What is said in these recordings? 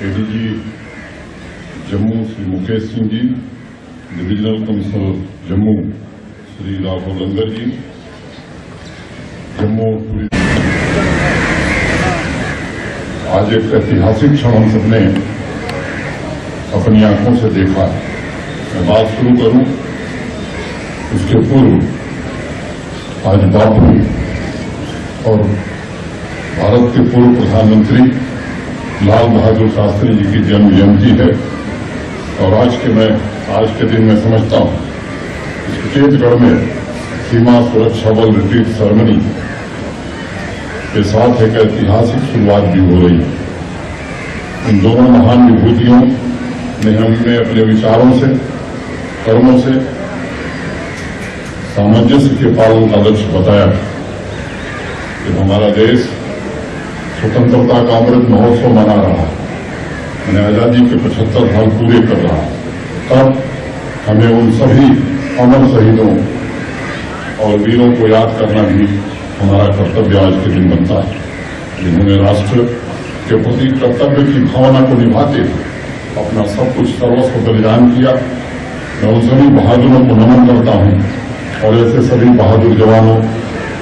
ایڈی جی جمکشی divisional commissioner Shri لاکھ لندر جی جمع آج ایک ایتہاسک شام ہم سب نے اپنی آنکھوں سے دیکھا ہے میں بات شروع کروں اس کے پورا آج بات اور بھارت کے پورا پردان منتری لال بہادر شاستری جی کی جنم جینتی ہے۔ اور آج کے میں، آج کے دن میں سمجھتا ہوں۔ چھتیس گڑھ میں سیما سرکشا بل ریٹریٹ سرمنی کے ساتھ ایک ایتہاسک شروعات بھی ہو رہی ہے۔ ان دونوں مہان وبھوتیوں نے ہمیں اپنے وچاروں سے، کرموں سے، سامنجس کے پالن کا لکش بتایا کہ ہمارا دیش سوتنترتا کا امرت مہوتسو منا رہا ہے میں آزادی کے پچہتر سال پورے کر رہا تب ہمیں ان سبھی امر شہیدوں اور ویروں کو یاد کرنا بھی ہمارا کرتویہ آج کے دن بنتا ہے جنہوں نے راشٹر کے پرتی کرتویہ کی بھاونا کو نبھاتے ہوئے اپنا سب کچھ سروس کو بلیدان کیا میں ان سبھی بہادروں کو نمن کرتا ہوں اور ایسے سبھی بہادر جوانوں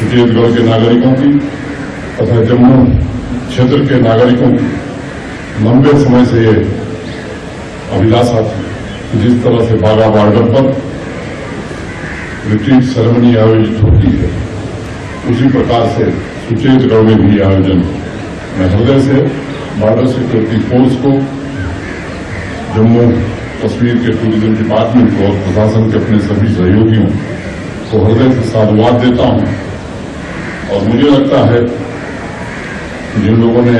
سچیت گڑ کے ناگرکوں کی ترا جمر کے ناگرکوں کی لمبے سمے سے یہ ابھیلاشا تھی جس طرح سے باگا بارڈر پر ریٹریٹ سیریمنی آج ہوتی ہے اسی پرکار سے سچیت گڑھ میں بھی یہ آیوجن میں ہردی سے بارڈر سیکورٹی فورس کو جم کشمیر کے ٹوریزم ڈپارٹمنٹ کو اور پرشاسن کے اپنے سبھی سہیوگیوں کو ہرد سے سانوباد دیتا ہوں اور مجھے لگتا ہے جن لوگوں نے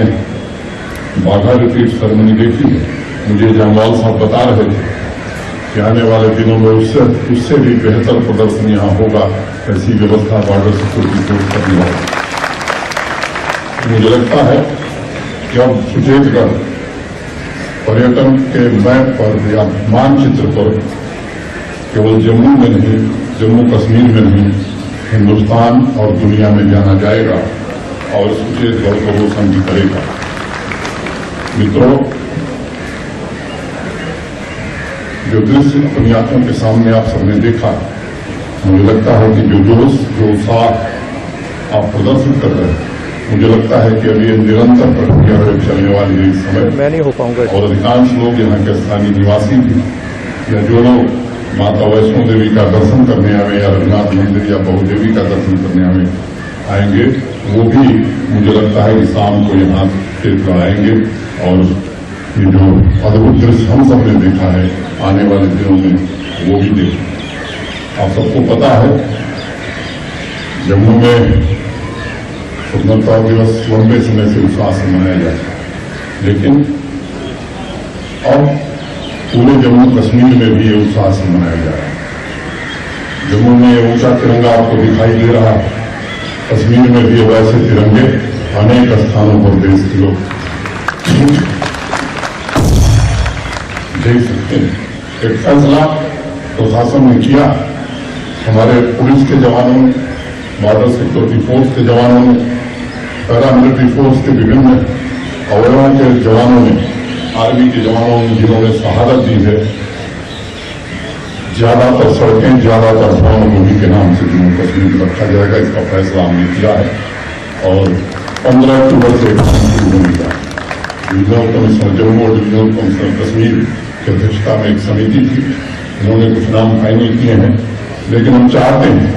باغا ریٹریٹ سرمنی دیکھی ہے، مجھے جاموال صاحب بتا رہے تھے کہ آنے والے دنوں میں اس سے اس سے بھی بہتر پردرشن یہاں ہوگا، ایسی ویوستھا بارڈر سیکورٹی کو کرنی ہوگا مجھے لگتا ہے کہ اب سچیت کر پریٹن کے میپ پر یا مان چتر پر، کیول جموں میں نہیں، جموں کشمیر میں نہیں ہندوستان اور دنیا میں جانا جائے گا اور اس کے دور کو روشن بھی کرے گا۔ متروں جو درست بنیادوں کے سامنے آپ سب نے دیکھا مجھے لگتا ہے کہ جو جوش جو ساتھ آپ پردرشت کر رہے ہیں مجھے لگتا ہے کہ اب یہ نرنتر پرکریا میں چلنے والی ہے اس سمے۔ میں نہیں ہو پاؤں گا۔ اور ادھکانش لوگ یہاں کے استھانی نواسی بھی یا جو لوگ ماتا ویشن دیوی کا درشن کرنے یا رگونا بہو دیوی کا درشن کرنے آئیں گے وہ بھی مجھے لگتا ہے کہ شام کو یہاں پہ آئیں گے اور جو ادبت درش ہم سب نے دیکھا ہے آنے والے دنوں میں وہ بھی دیکھا آپ سب کو پتا ہے جموں میں سوتنتا دورس لمبے سمے سے اس منایا جائے لیکن اب پورے جموں کشمیر میں بھی یہ اتساہ سے منایا جا رہا ہے۔ جموں میں یہ اونچا ترنگا آپ کو دکھائی دے رہا ہے۔ کشمیر میں بھی ویسے ترنگے انیک استھانوں پر دیش کے لوگ دیکھ سکتے ہیں۔ ایک فیصلہ پرشاسن نے کیا۔ ہمارے پولیس کے جوانوں نے، بارڈر سیکورٹی فورس کے جوانوں نے، پیراملٹری فورس کے وبھن اویوں کے جوانوں نے آرمی کے جوانوں نے جنہوں نے شہادت دی ہے، زیادہ تر سڑکیں، زیادہ تر فون موبی کے نام سے جموں کشمیر رکھا جائے گا اس کا فیصلہ ہم نے کیا ہے۔ اور پندرہ اکتوبر سے شروع ہونے کا۔ کمشنر جموں اور ڈویژنل کمشنر کشمیر کے دھیشتا میں ایک سمیتی تھی۔ انہوں نے کچھ نام فائنل کیے ہیں، لیکن ہم چاہتے ہیں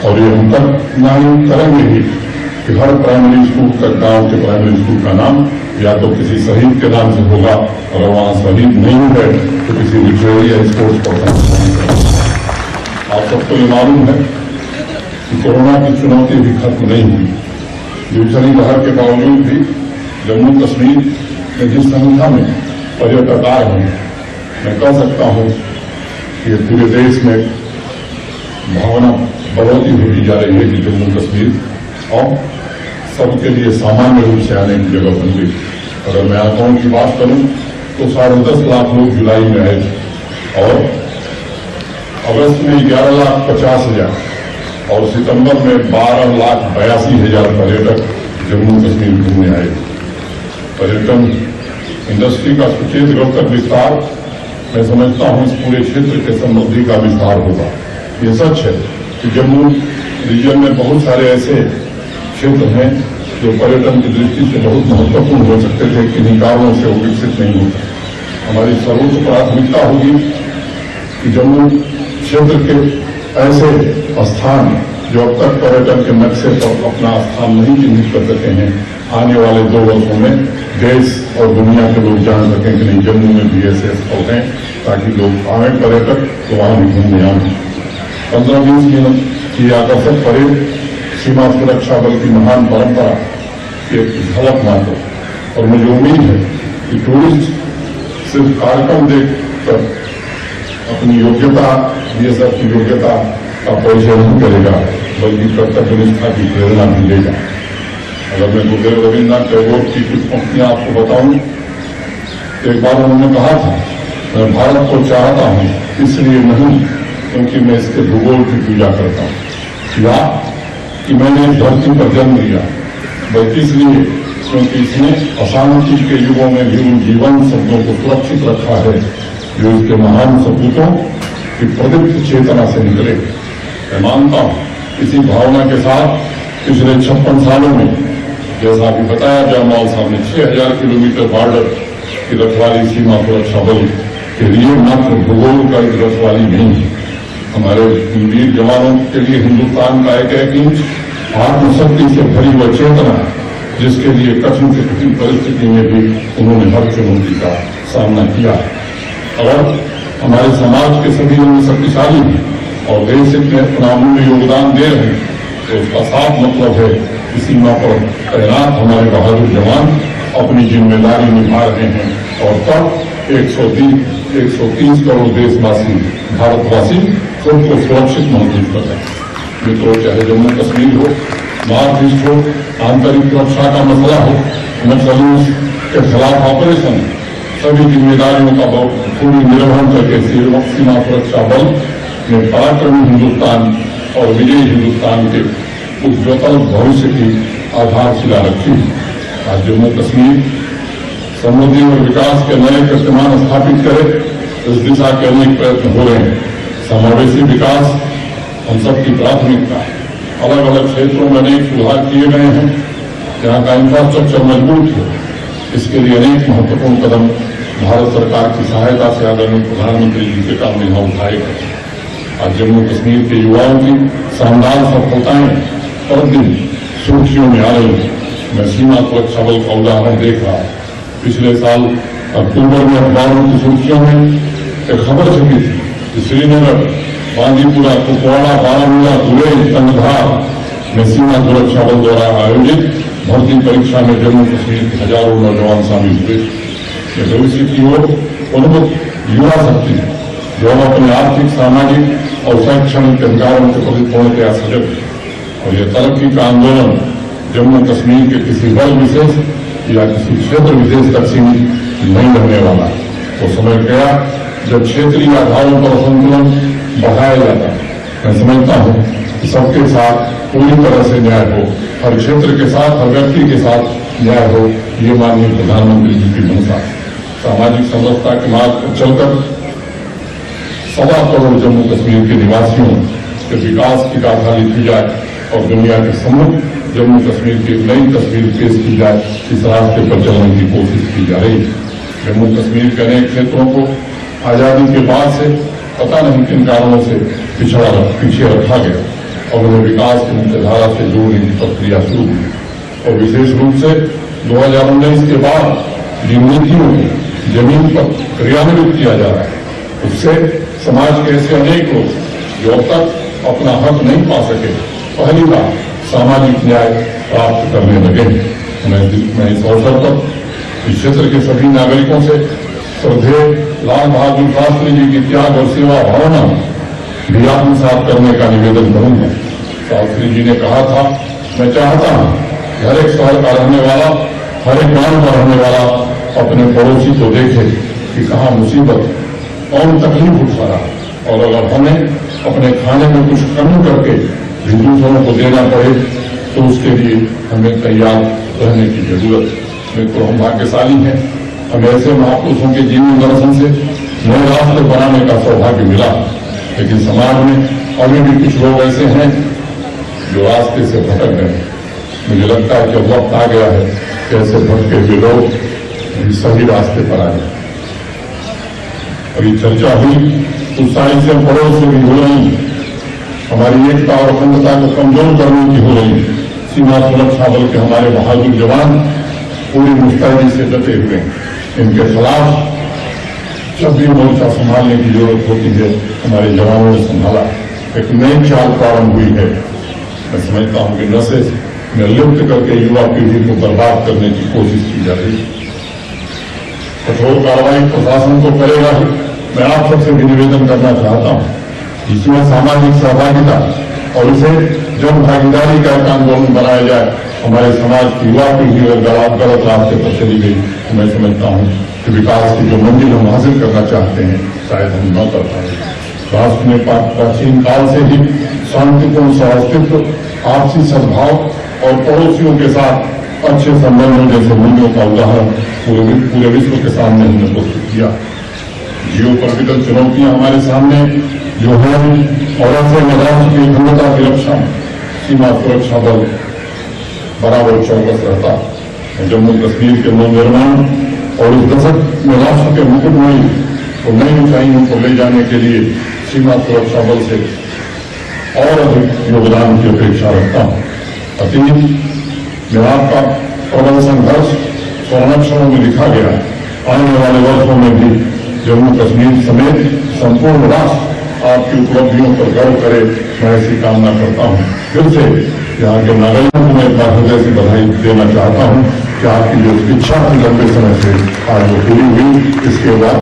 اور یہ ہم تک نام کریں گے ہی۔ کہ ہر پرائمری اسکول کا گاؤں کے پرائمری اسکول کا نام یا تو کسی شہید کے نام سے ہوگا اور وہاں شہید نہیں ہے تو کسی لٹریری یا اسپورٹس پرسن آپ سب کو یہ معلوم ہے کہ کورونا کی چنوتی بھی ختم نہیں ہوئی۔ ڈویژنی باہر کے باوجود بھی جموں کشمیر میں جس سنکھیا میں پریٹک آئے ہیں، میں کہہ سکتا ہوں کہ پورے دیش میں بھاونا بڑھوتی ہوتی جا رہی ہے کہ جموں کشمیر اور سب کے لیے سامان روپ سے آنے کی جگہ بن گئی۔ اگر میں اکاؤنٹ کی بات کروں، تو ساڑھے دس لاکھ لوگ جولائی میں آئے۔ اور اگست میں گیارہ لاکھ پچاس ہزار۔ اور ستمبر میں بارہ لاکھ بیاسی ہزار پریٹک جموں کشمیر گھومنے آئے۔ پریٹن انڈسٹری کا سچیت گڑھ تک وستار میں سمجھتا ہوں اس پورے چھیتر کے سمبدھی کا وستار ہوگا۔ یہ سچ ہے کہ جموں ریجن میں بہت سارے ایسے کھیت ہیں جو پریٹن کی دشٹی سے بہت مہتوپورن ہو سکتے تھے کنہیں کاروں سے وہ وکست نہیں ہوتے ہماری سروچ پراتمکتا ہوگی کہ جموں چھیتر کے ایسے استھان جو اب تک پریٹن کے نقشے پر اپنا استھان نہیں چنت کر سکے ہیں، آنے والے دو برسوں میں دیش اور دنیا کے لوگ جان سکیں کہ نہیں، جموں میں بھی ایسے استھل ہیں تاکہ لوگ آئیں پریٹک تو وہاں بھی گھومنے آئیں۔ پندرہ بیس دن کی آکرشک پریڈ سیما سرکشا بل کی مہان پرمپرا ایک جھلک مانتے اور مجھے امید ہے کہ ٹورسٹ صرف کارکم دیکھ کر اپنی یوگیتا بی ایس ایف کی یوگیتا کا پریچے نہیں کرے گا، بلکہ کرتک نشٹھا کی پریرنا بھی لے گا۔ اگر میں گردیو رویندر ناتھ ٹیگور کی کچھ پنکتیاں آپ کو بتاؤں، ایک بار انہوں نے کہا تھا، میں بھارت کو چاہتا ہوں، اس لیے نہیں، کیونکہ میں اس کے بھگول کی پوجا کرتا ہوں۔ یا کہ میں نے دھرتی پر جنم لیا بلکہ اس لیے کیونکہ اس نے اشانتی کے یوگوں میں بھی ان جیون شبدوں کو سرکشت رکھا ہے جو اس کے مہان سبوتوں کی پردپت چیتنا سے نکلے میں مانتا ہوں اسی بھاونا کے ساتھ پچھلے چھپن سالوں میں جیسا کہ بتایا گیا مال صاحب نے چھ ہزار کلو میٹر بارڈر کی رکھوالی سیما سرکشا بل کے لیے ماتر بھوگول کا ایک رکھوالی نہیں ہے ہمارے ویر جوانوں کے لیے ہندوستان کا ایک ایک انچ آتم شکتی سے بھری و چیتنا جس کے لیے کٹن سے کٹن پرستتی میں بھی انہوں نے ہر چنوتی کا سامنا کیا۔ اور ہمارے سماج کے سبھی لوگ شکتیشالی ہیں اور دیش میں یوگدان دے رہے ہیں۔ تو اس کا صاف مطلب ہے کہ سیما پر تعینات ہمارے بہادر جوان اپنی ذمہ داری نبھا رہے ہیں۔ اور تب ایک سو تیس ایک سو تیس کروڑ دیش واسی بھارت واسی کوئی اسکالرشپ موجود کر رہے یہ چاہے جموں کشمیر ہو نارتھ ایسٹ ہو آنترک سرکشا کا مسئلہ ہو مطلب کے خلاف آپریشن سبھی ذمہ داریوں کا پوری نروہن کر کے سیما سرکشا بل میں پراکرمی ہندوستان اور وجے ہندوستان کے اجوتل بھوشیہ کی آدھار شلا رکھی۔ آج جموں کشمیر سمدھی اور وکاس کے نئے کٹمان استھاپت کرے، اس دشا کے انیک پرتن ہو رہے ہیں۔ سماویشی وکاس ہم سب کی پراتھمکتا ہے۔ الگ الگ چھیتروں میں انیک سدھار کیے گئے ہیں۔ جہاں کا انفراسٹرکچر مضبوط ہے۔ اس کے لیے انیک مہتوپورن قدم بھارت سرکار کی سہایتا سے آدرنیہ پردھان منتری جی کے کام یہاں اٹھائے گئے۔ آج جموں کشمیر کے یواؤں کی شاندار سفلتائیں ہر دن سرخیوں میں آ رہی ہیں۔ میں سیما سرکشا اچھا بل کا اداہرن دیکھا پچھلے سال اکتوبر میں اخباروں کی سرخیوں میں ایک خبر چکی تھی۔ شرینگر باندیپرا کپوڑا باراملہ دلے کنگھام میں سیما سرکا بل دارا آیوجی پریشا میں جموں کشمیر ہزاروں نوجوان شامل تھے یہ سیوں اندر یووا شکتی جو ہم اپنے آرتھک، ساماجک اور شیشنک کے اندر کے آسٹ اور یہ ترقی کا آندول جموں کشمیر کے کسی بل وشیش یا کسی چھیتر وشیش کا سیم نہیں رہنے والا۔ تو سمجھا جو چھیتری آدھاروں پر سنتلن بڑھایا جاتا ہے میں سمجھتا ہوں سب کے ساتھ پوری طرح سے نیائے ہو۔ ہر چھیتر کے ساتھ، ہر ویکتی کے ساتھ نیائے ہو، یہ ماننی پردھان منتری جی کی بھومکا ساماجک سمجھتا کے مات پر چل کر سوا کروڑ جمع کشمیر کے نواسیوں کے وکاس کی گاڑھا کی جائے اور دنیا کے سمجھ جموں کشمیر کی ایک نئی تصویر پیش کی جائے، اس راستے پر چلنے کی کوشش کی جا رہی ہے۔ جموں کشمیر کے نئے کھیتروں کو آزادی کے بعد سے پتہ نہیں کن کاروں سے پچھڑا پیچھے رکھا گیا۔ اور انہیں وکاس کی مکھیہ دھارا سے جوڑنے کی پرکریا شروع ہوئی اور وشیش روپ سے دو ہزار انیس کے بعد جن نیتوں میں زمین پر کریانوت کیا جا رہا ہے۔ اس سے سماج کے ایسے انیک لوگ جو اب تک اپنا حق نہیں پا سکے، پہلی بار ساماجک نیائے پراپت کرنے لگے ہیں۔ میں اس اوسر پر اس چھیتر کے سبھی ناگرکوں سے سردے لال بہادر شاستری جی کی تیاگ اور سیوا بھاونا بھی آتم سات کرنے کا نویدن کروں گا شاستری جی نے کہا تھا، میں چاہتا ہوں کہ ہر ایک شہر کا رہنے والا، ہر ایک گاؤں کا رہنے والا اپنے پڑوسی کو دیکھے کہ کہاں مصیبت اور تکلیف اٹھا رہا اور اگر ہمیں اپنے کھانے میں کچھ کم کر کے بھی دوسروں کو دینا پڑے، تو اس کے لیے ہمیں تیار رہنے کی ضرورت ہے۔ تو ہم بھاگیہ شالی ہیں۔ اب ایسے محفوظ ہوں کہ جن مدرسوں سے نئے راستے بنانے کا سوبھاگیہ ملا۔ لیکن سماج میں ابھی بھی کچھ لوگ ایسے ہیں جو راستے سے بھٹک گئے۔ مجھے لگتا ہے کہ وقت آ گیا ہے کہ ایسے بھٹکے ہوئے لوگ صحیح راستے پر آ گئے ابھی چرچا ہوئی تو سائنس سے پڑوس سے بھی ہو رہی ہماری ایکتا اور اخنڈتا کو کمزور کرنے کی ہو رہی سیما سرکشا بل کے ہمارے بہادر جوان پوری مستعدی سے ڈٹے ہوئے ہیں۔ ان کے خلاف جب بھی ملک کا سنبھالنے کی ضرورت ہوتی ہے، ہمارے جوانوں نے سنبھالا۔ ایک نئی چال پارم ہوئی ہے۔ میں سمجھتا ہوں کہ نشے میں لپت کر کے یوا پیڑھی کو برباد کرنے کی کوشش کی جا رہی ہے۔ کٹور کاروائی پرشاسن کو کرے گا میں آپ سب سے بھی نویدن کرنا چاہتا ہوں۔ اس میں ساماجک سہباگیتا اور اسے جن بھاگیداری کا ایک آندولن بنایا جائے۔ ہمارے سماج کی یوا پیڑھی اور غلط رات سے پچھلی گئی میں سمجھتا ہوں کہ وکاس کی جو منزل ہم حاصل کرنا چاہتے ہیں، شاید ہم نہ کر پائیں۔ راشٹر نے پراچین کال سے ہی شانتی پورن آپسی سدبھاؤ اور پڑوسیوں کے ساتھ اچھے سمبندوں جیسے ملکوں کا اداہرن پورے وشو کے سامنے ہم نے پرست کیا۔ جیو پرکٹل چنوتیاں ہمارے سامنے، جو ہیں اور ایسے میدان کی اکھنڈتا کی رکشا، سیما سرکشا بل برابر چوکس رہتا۔ جموں کشمیر کے نو نرمان اور اس دہشت مظاہر کے مکم ہوئی تو نئی اونچائیوں کو لے جانے کے لیے سیما سرکشا بل سے اور ادھک یوگدان کی اپیشا رکھتا ہوں۔ اتیت میں آپ کا پربل سنگرش سورنکشنوں میں لکھا گیا۔ آنے والے وقتوں میں بھی جموں کشمیر سمیت سمپورن راش آپ کی اپلبدیوں پر غور کرے، میں ایسی کامنا کرتا ہوں۔ پھر سے یہاں کے ناگرکوں کو میں ایک بار ہدے سے بدھائی دینا چاہتا ہوں کہ آپ کی جو اچھا لمبے سمے سے آج وہ پوری ہوئی، اس کے بعد